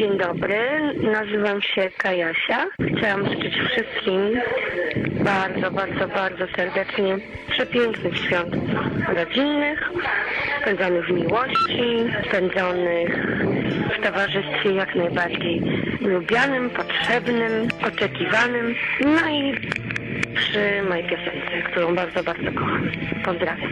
Dzień dobry, nazywam się Kajasia. Chciałam życzyć wszystkim bardzo, bardzo, bardzo serdecznie przepięknych świąt rodzinnych, spędzonych w miłości, spędzonych w towarzystwie jak najbardziej lubianym, potrzebnym, oczekiwanym, no i przy mojej piosence, którą bardzo, bardzo kocham. Pozdrawiam.